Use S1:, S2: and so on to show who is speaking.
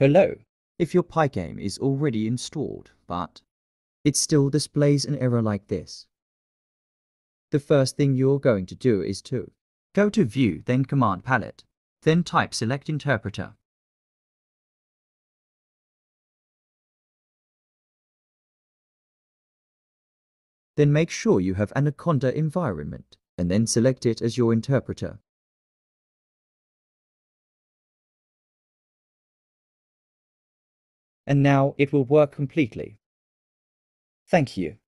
S1: Hello. If your Pygame is already installed, but it still displays an error like this, the first thing you're going to do is to go to View, then Command Palette, then type Select Interpreter. Then make sure you have Anaconda environment, and then select it as your interpreter. And now it will work completely. Thank you.